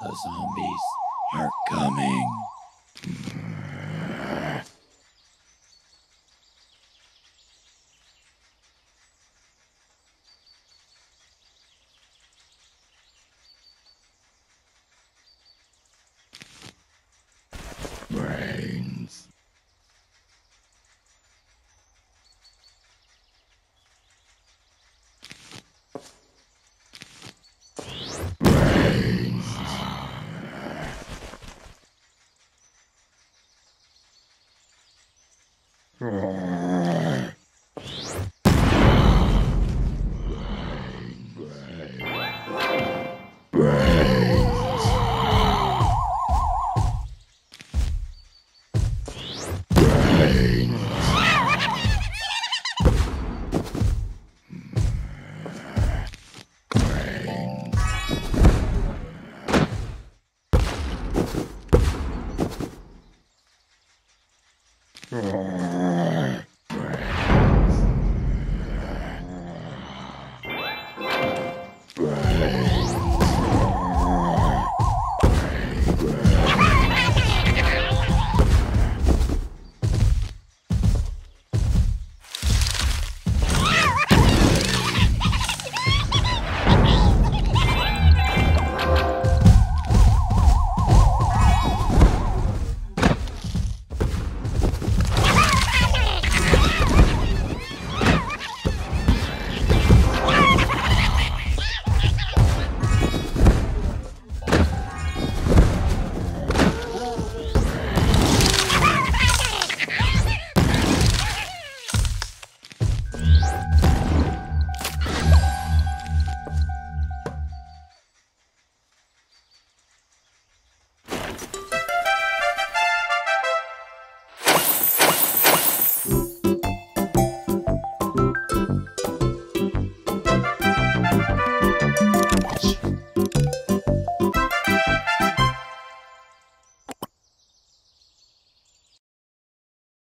The zombies are coming. Brave. Brains. Right.